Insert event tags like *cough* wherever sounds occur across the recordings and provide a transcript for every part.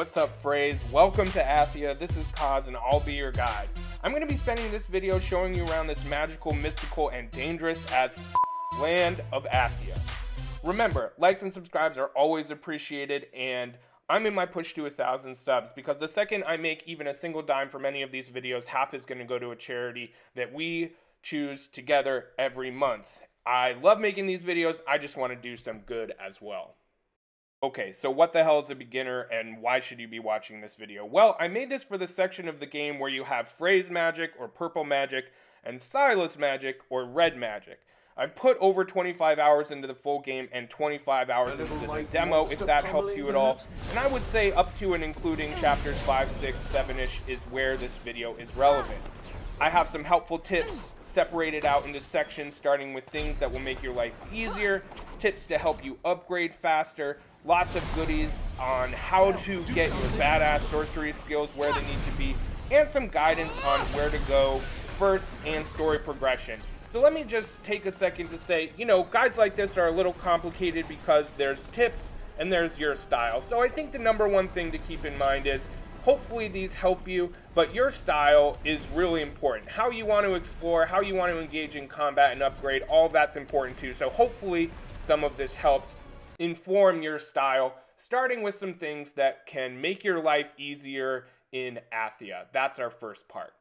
What's up, Phrase? Welcome to Athia. This is Koz, and I'll be your guide. I'm going to be spending this video showing you around this magical, mystical, and dangerous as land of Athia. Remember, likes and subscribes are always appreciated, and I'm in my push to a thousand subs because the second I make even a single dime from any of these videos, half is going to go to a charity that we choose together every month. I love making these videos, I just want to do some good as well. Okay, so what the hell is a beginner and why should you be watching this video? Well, I made this for the section of the game where you have Frey's magic or purple magic and Sila's magic or red magic. I've put over 25 hours into the full game and 25 hours into the demo if that helps you at all. And I would say up to and including chapters 5, 6, 7-ish is where this video is relevant. I have some helpful tips separated out into sections starting with things that will make your life easier, tips to help you upgrade faster, lots of goodies on how to get your badass sorcery skills where they need to be, and some guidance on where to go first and story progression. So let me just take a second to say, you know, guides like this are a little complicated because there's tips and there's your style. So I think the number one thing to keep in mind is hopefully these help you, but your style is really important. How you want to explore, how you want to engage in combat and upgrade, all that's important too. So hopefully some of this helps inform your style, starting with some things that can make your life easier in Athia. That's our first part.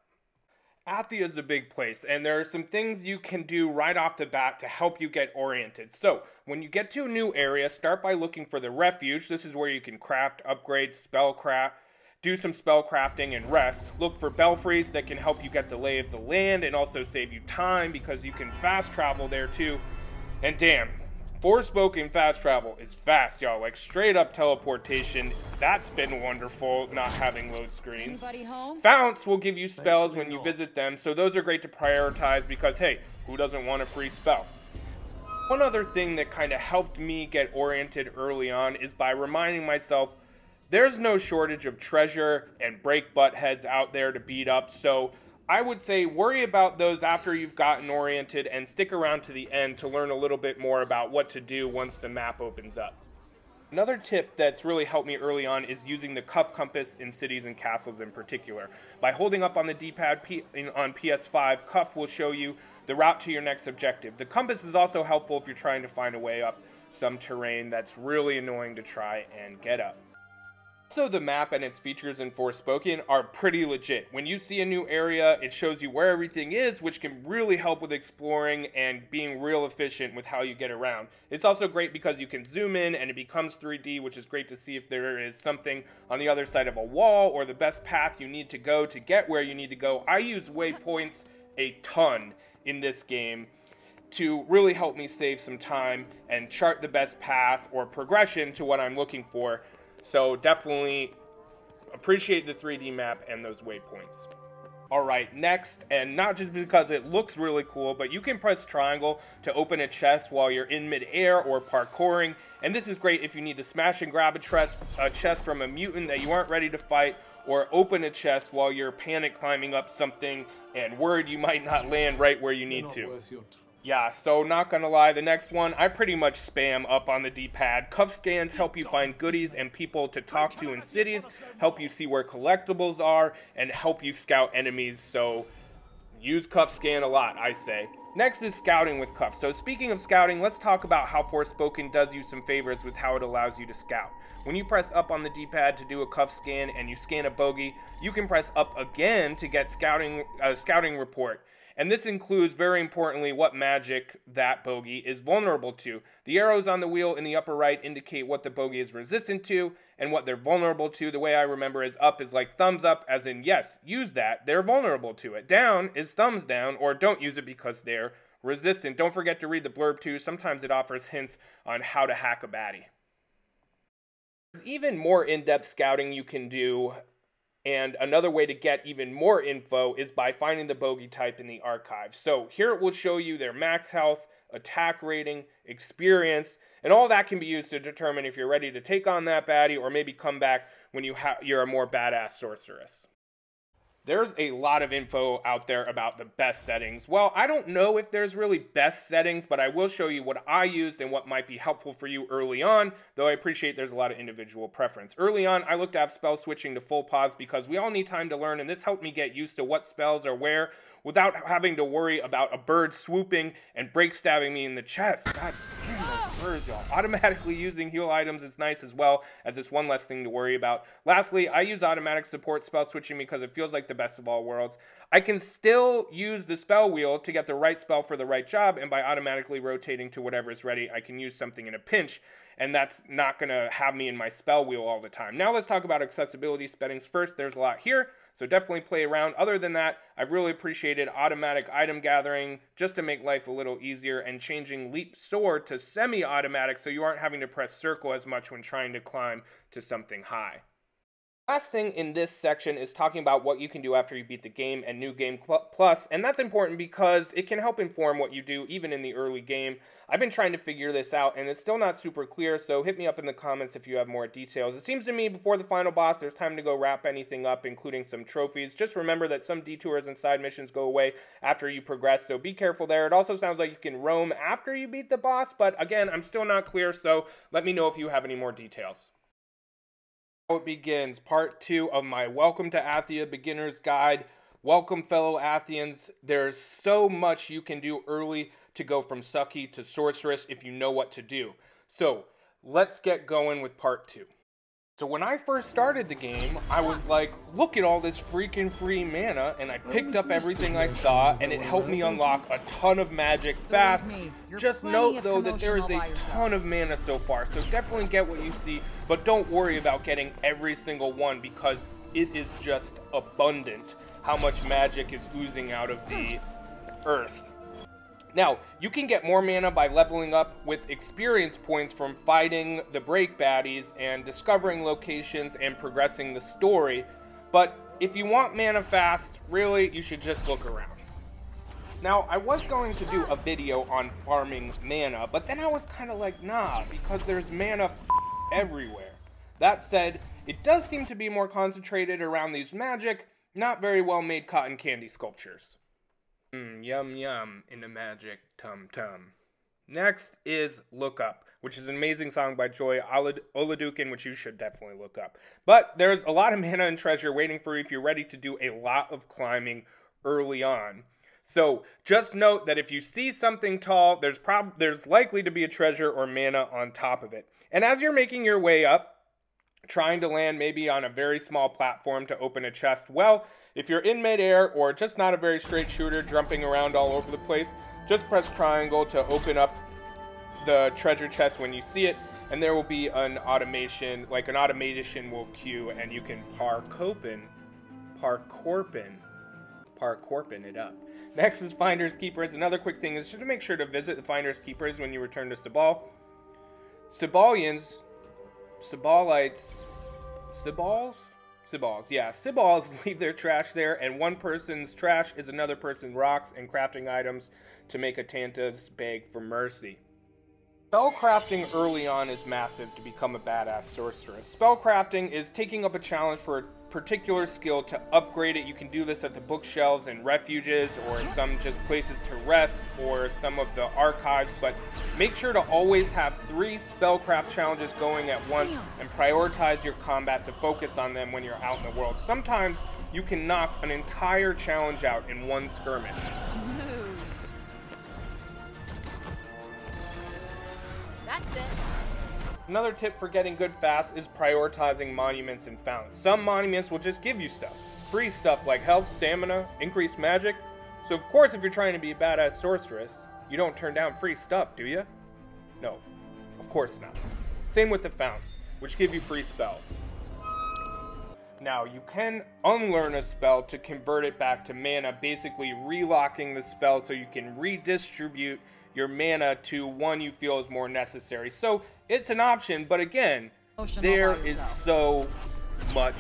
Athia is a big place, and there are some things you can do right off the bat to help you get oriented. So, when you get to a new area, start by looking for the refuge. This is where you can craft, upgrade, spellcraft, do some spell crafting and rest. Look for belfries that can help you get the lay of the land and also save you time because you can fast travel there too. And damn, Forspoken fast travel is fast, y'all. Like straight up teleportation. That's been wonderful, not having load screens. Founts will give you spells when you visit them, so those are great to prioritize because, hey, who doesn't want a free spell? One other thing that kind of helped me get oriented early on is by reminding myself there's no shortage of treasure and break butt heads out there to beat up, so I would say worry about those after you've gotten oriented and stick around to the end to learn a little bit more about what to do once the map opens up. Another tip that's really helped me early on is using the cuff compass in cities and castles in particular. By holding up on the D-pad on PS5, cuff will show you the route to your next objective. The compass is also helpful if you're trying to find a way up some terrain that's really annoying to try and get up. Also, the map and its features in Forspoken are pretty legit. When you see a new area, it shows you where everything is, which can really help with exploring and being real efficient with how you get around. It's also great because you can zoom in and it becomes 3D, which is great to see if there is something on the other side of a wall or the best path you need to go to get where you need to go. I use waypoints a ton in this game to really help me save some time and chart the best path or progression to what I'm looking for. So definitely appreciate the 3D map and those waypoints. All right, next, and not just because it looks really cool, but you can press triangle to open a chest while you're in midair or parkouring. And this is great if you need to smash and grab a chest, a chest from a mutant that you aren't ready to fight, or open a chest while you're panic climbing up something and worried you might not land right where you need to. Yeah, so not gonna lie, the next one, I pretty much spam up on the D-pad. Cuff scans help you find goodies and people to talk to in cities, help you see where collectibles are, and help you scout enemies, so use cuff scan a lot, I say. Next is scouting with cuff. So speaking of scouting, let's talk about how Forspoken does you some favors with how it allows you to scout. When you press up on the D-pad to do a cuff scan and you scan a bogey, you can press up again to get scouting a scouting report. And this includes, very importantly, what magic that bogey is vulnerable to. The arrows on the wheel in the upper right indicate what the bogey is resistant to and what they're vulnerable to. The way I remember is up is like thumbs up, as in, yes, use that. They're vulnerable to it. Down is thumbs down, or don't use it because they're resistant. Don't forget to read the blurb too. Sometimes it offers hints on how to hack a baddie. There's even more in-depth scouting you can do and another way to get even more info is by finding the bogey type in the archive. So here it will show you their max health, attack rating, experience, and all that can be used to determine if you're ready to take on that baddie or maybe come back when you you're a more badass sorceress. There's a lot of info out there about the best settings. Well, I don't know if there's really best settings, but I will show you what I used and what might be helpful for you early on, though I appreciate there's a lot of individual preference. Early on, I looked to have spell switching to full pods because we all need time to learn, and this helped me get used to what spells are where without having to worry about a bird swooping and break stabbing me in the chest. God Automatically using heal items is nice as well, as it's one less thing to worry about. Lastly, I use automatic support spell switching because it feels like the best of all worlds. I can still use the spell wheel to get the right spell for the right job, and by automatically rotating to whatever is ready, I can use something in a pinch, and that's not going to have me in my spell wheel all the time. Now let's talk about accessibility settings first. There's a lot here, so definitely play around. Other than that, I've really appreciated automatic item gathering just to make life a little easier, and changing leap soar to semi-automatic so you aren't having to press circle as much when trying to climb to something high. Last thing in this section is talking about what you can do after you beat the game and New Game Plus, and that's important because it can help inform what you do even in the early game. I've been trying to figure this out and it's still not super clear, so hit me up in the comments if you have more details. It seems to me before the final boss, there's time to go wrap anything up, including some trophies. Just remember that some detours and side missions go away after you progress, so be careful there. It also sounds like you can roam after you beat the boss, but again, I'm still not clear, so let me know if you have any more details it begins. Part two of my welcome to athia beginner's guide. Welcome fellow athians. There's so much you can do early to go from sucky to sorceress if you know what to do. So let's get going with part two so when I first started the game, I was like, look at all this freaking free mana, and I picked up everything I saw, and it helped me unlock a ton of magic fast. Just note though that there is a ton of mana so far, so definitely get what you see, but don't worry about getting every single one because it is just abundant how much magic is oozing out of the earth. Now, you can get more mana by leveling up with experience points from fighting the break baddies and discovering locations and progressing the story, but if you want mana fast, really, you should just look around. Now, I was going to do a video on farming mana, but then I was kind of like, nah, because there's mana everywhere. That said, it does seem to be more concentrated around these magic, not very well made cotton candy sculptures. Mm, yum yum in the magic tum tum. Next is Look Up, which is an amazing song by Joy Oladokun, which you should definitely look up. But there's a lot of *laughs* mana and treasure waiting for you if you're ready to do a lot of climbing early on. So just note that if you see something tall, there's prob there's likely to be a treasure or mana on top of it. And as you're making your way up, trying to land maybe on a very small platform to open a chest, well, if you're in midair or just not a very straight shooter jumping around all over the place, just press triangle to open up the treasure chest when you see it, and there will be an automation, like an automation will queue, and you can parkopen, parkorpin, parkorpin it up. Next is Finders Keepers. Another quick thing is just to make sure to visit the Finders Keepers when you return to Cipal. Cipalians, Cipalites, Cipals? Cipals, yeah. Cipals *laughs* leave their trash there, and one person's trash is another person's rocks and crafting items to make a Tanta's beg for mercy. Spellcrafting early on is massive to become a badass sorceress. Spellcrafting is taking up a challenge for a particular skill to upgrade it. You can do this at the bookshelves and refuges or some just places to rest or some of the archives, but make sure to always have three spellcraft challenges going at once and prioritize your combat to focus on them when you're out in the world. Sometimes you can knock an entire challenge out in one skirmish. That's it. Another tip for getting good fast is prioritizing monuments and fountains. Some monuments will just give you stuff. Free stuff like health, stamina, increased magic. So of course if you're trying to be a badass sorceress, you don't turn down free stuff, do you? No, of course not. Same with the founts, which give you free spells. Now, you can unlearn a spell to convert it back to mana, basically relocking the spell so you can redistribute your mana to one you feel is more necessary. So it's an option, but again, there is so much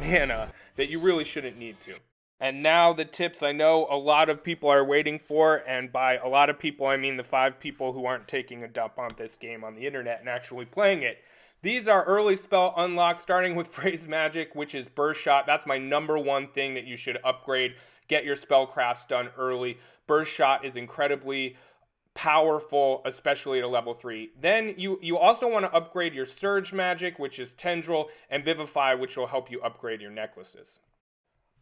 mana that you really shouldn't need to. And now the tips I know a lot of people are waiting for, and by a lot of people I mean the five people who aren't taking a dump on this game on the internet and actually playing it. These are early spell unlocks, starting with *laughs* Frey's Magic, which is Burst Shot. That's my number one thing that you should upgrade. Get your spellcrafts done early. Burst Shot is incredibly powerful, especially at a level 3. Then you, you also want to upgrade your Surge Magic, which is Tendril, and Vivify, which will help you upgrade your necklaces.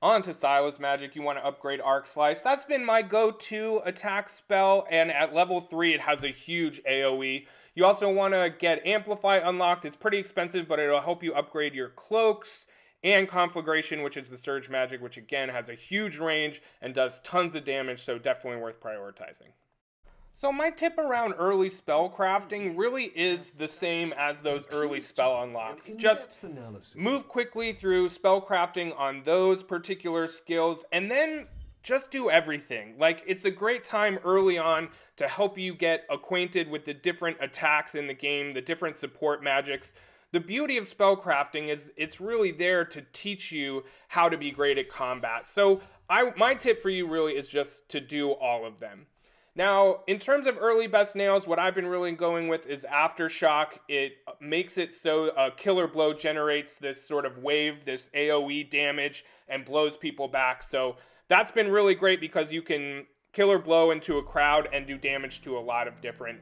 On to Sila's Magic, you want to upgrade Arc Slice. That's been my go-to attack spell, and at level 3 it has a huge AoE. You also want to get Amplify unlocked. It's pretty expensive, but it'll help you upgrade your cloaks and Conflagration, which is the Surge Magic, which again has a huge range and does tons of damage, so definitely worth prioritizing. So my tip around early spell crafting really is the same as those early spell unlocks. Just move quickly through spell crafting on those particular skills and then just do everything. Like it's a great time early on to help you get acquainted with the different attacks in the game, the different support magics. The beauty of spell crafting is it's really there to teach you how to be great at combat. So I my tip for you really is just to do all of them. Now, in terms of early best nails, what I've been really going with is Aftershock. It makes it so a killer blow generates this sort of wave, this AoE damage, and blows people back. So that's been really great because you can killer blow into a crowd and do damage to a lot of different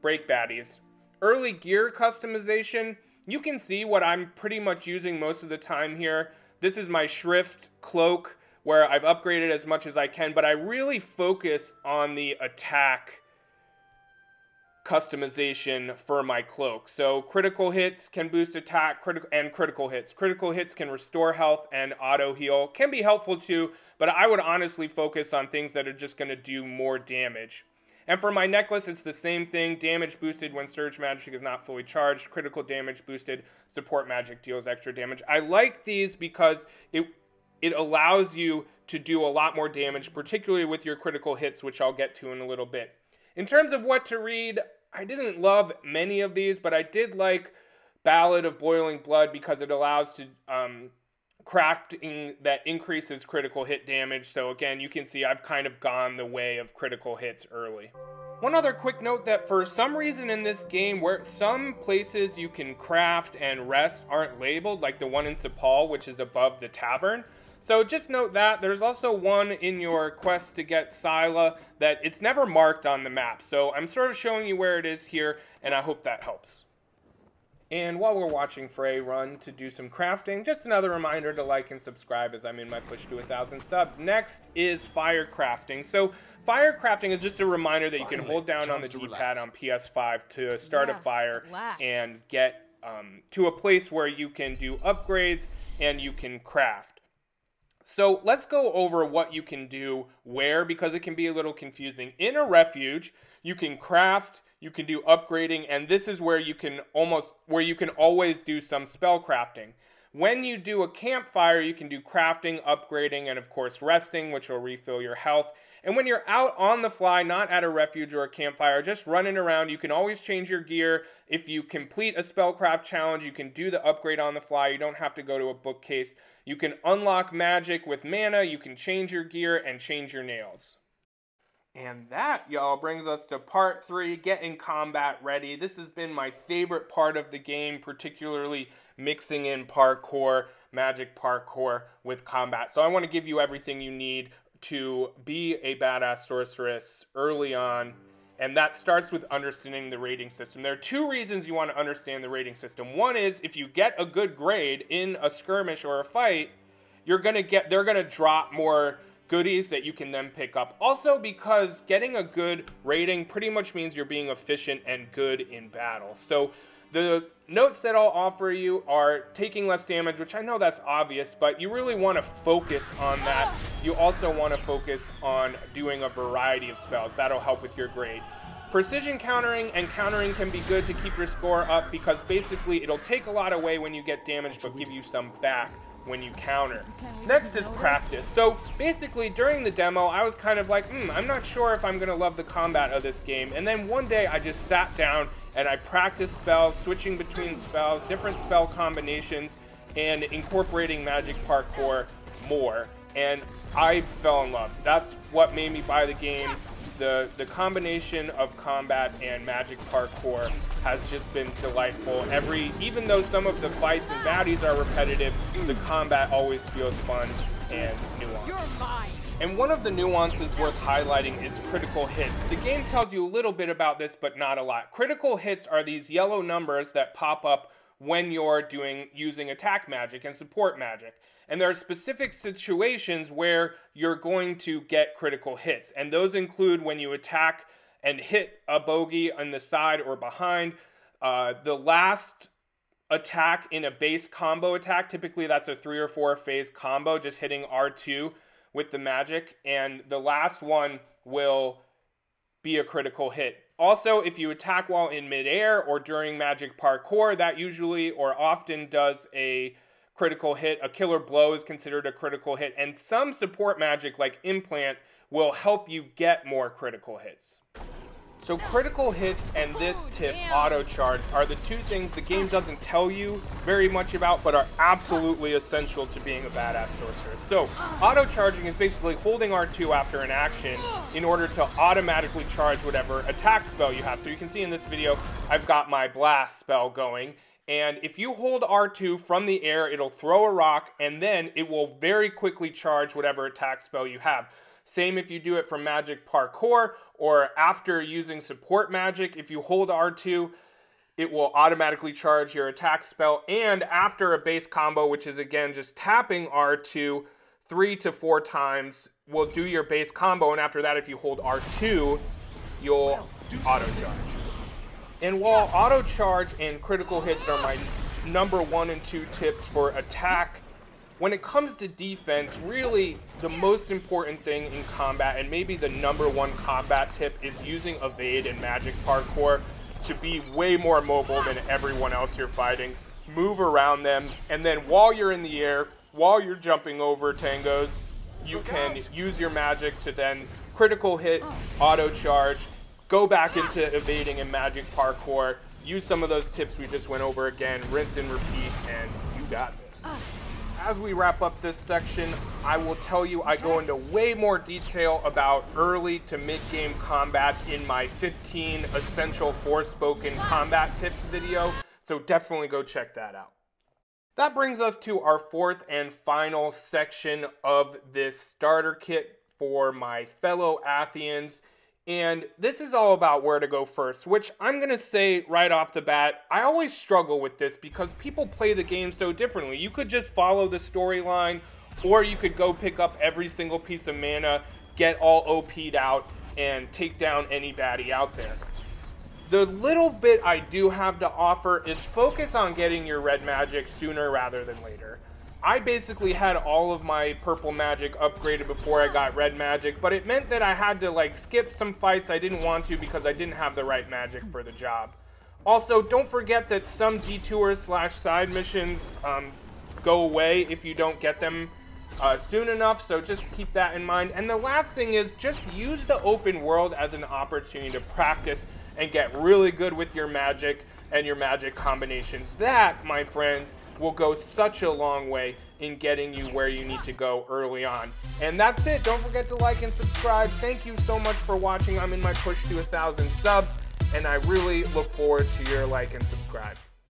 break baddies. Early gear customization, you can see what I'm pretty much using most of the time here. This is my Shrift cloak where I've upgraded as much as I can, but I really focus on the attack customization for my cloak. So critical hits can boost attack critical and critical hits. Critical hits can restore health and auto heal. Can be helpful too, but I would honestly focus on things that are just going to do more damage. And for my necklace, it's the same thing. Damage boosted when Surge Magic is not fully charged. Critical damage boosted. Support Magic deals extra damage. I like these because it it allows you to do a lot more damage, particularly with your critical hits, which I'll get to in a little bit. In terms of what to read, I didn't love many of these, but I did like Ballad of Boiling Blood because it allows to um, crafting that increases critical hit damage. So again, you can see I've kind of gone the way of critical hits early. One other quick note that for some reason in this game where some places you can craft and rest aren't labeled, like the one in Cipal, which is above the tavern, so just note that. There's also one in your quest to get Sila that it's never marked on the map. So I'm sort of showing you where it is here, and I hope that helps. And while we're watching Frey run to do some crafting, just another reminder to like and subscribe as I'm in my push to a thousand subs. Next is fire crafting. So fire crafting is just a reminder that you can hold down on the D-pad on PS5 to start yeah, a fire and get um, to a place where you can do upgrades and you can craft. So let's go over what you can do where because it can be a little confusing. In a refuge, you can craft, you can do upgrading, and this is where you can almost where you can always do some spell crafting. When you do a campfire, you can do crafting, upgrading, and of course resting, which will refill your health. And when you're out on the fly, not at a refuge or a campfire, just running around, you can always change your gear. If you complete a spellcraft challenge, you can do the upgrade on the fly. You don't have to go to a bookcase. You can unlock magic with mana, you can change your gear, and change your nails. And that, y'all, brings us to part three, getting combat ready. This has been my favorite part of the game, particularly mixing in parkour, magic parkour with combat. So I want to give you everything you need to be a badass sorceress early on. And that starts with understanding the rating system. There are two reasons you want to understand the rating system. One is if you get a good grade in a skirmish or a fight, you're going to get they're going to drop more goodies that you can then pick up. Also because getting a good rating pretty much means you're being efficient and good in battle. So the notes that I'll offer you are taking less damage, which I know that's obvious, but you really want to focus on that. You also want to focus on doing a variety of spells. That'll help with your grade. Precision countering and countering can be good to keep your score up because basically it'll take a lot away when you get damage but give you some back when you counter. Next is practice. So basically during the demo, I was kind of like, hmm, I'm not sure if I'm gonna love the combat of this game. And then one day I just sat down and I practiced spells, switching between spells, different spell combinations, and incorporating magic parkour more. And I fell in love. That's what made me buy the game. The, the combination of combat and magic parkour has just been delightful. Every even though some of the fights and baddies are repetitive, the combat always feels fun and nuanced. And one of the nuances worth highlighting is critical hits. The game tells you a little bit about this, but not a lot. Critical hits are these yellow numbers that pop up when you're doing using attack magic and support magic. And there are specific situations where you're going to get critical hits. And those include when you attack and hit a bogey on the side or behind. Uh, the last attack in a base combo attack, typically that's a three or four phase combo, just hitting R2 with the magic. And the last one will be a critical hit. Also, if you attack while in midair or during magic parkour, that usually or often does a critical hit. A killer blow is considered a critical hit. And some support magic, like implant, will help you get more critical hits. So critical hits and this oh, tip, auto charge, are the two things the game doesn't tell you very much about, but are absolutely essential to being a badass sorceress. So auto charging is basically holding R2 after an action in order to automatically charge whatever attack spell you have. So you can see in this video, I've got my blast spell going. And if you hold R2 from the air, it'll throw a rock, and then it will very quickly charge whatever attack spell you have. Same if you do it from Magic Parkour or after using support magic. If you hold R2, it will automatically charge your attack spell. And after a base combo, which is again just tapping R2 three to four times, will do your base combo. And after that, if you hold R2, you'll auto charge. And while auto charge and critical hits are my number one and two tips for attack when it comes to defense, really the most important thing in combat, and maybe the number one combat tip, is using evade and magic parkour to be way more mobile than everyone else you're fighting. Move around them, and then while you're in the air, while you're jumping over tangos, you can use your magic to then critical hit, auto charge, go back into evading and magic parkour, use some of those tips we just went over again, rinse and repeat, and you got this ah. As we wrap up this section, I will tell you I go into way more detail about early to mid-game combat in my 15 essential Forspoken combat tips video, so definitely go check that out. That brings us to our fourth and final section of this starter kit for my fellow Athians and this is all about where to go first, which I'm going to say right off the bat, I always struggle with this because people play the game so differently. You could just follow the storyline, or you could go pick up every single piece of mana, get all OP'd out, and take down any baddie out there. The little bit I do have to offer is focus on getting your red magic sooner rather than later. I basically had all of my purple magic upgraded before I got red magic, but it meant that I had to like skip some fights I didn't want to because I didn't have the right magic for the job. Also, don't forget that some detours slash side missions um, go away if you don't get them uh, soon enough, so just keep that in mind. And the last thing is just use the open world as an opportunity to practice and get really good with your magic and your magic combinations. That, my friends, will go such a long way in getting you where you need to go early on. And that's it. Don't forget to like and subscribe. Thank you so much for watching. I'm in my push to a thousand subs, and I really look forward to your like and subscribe.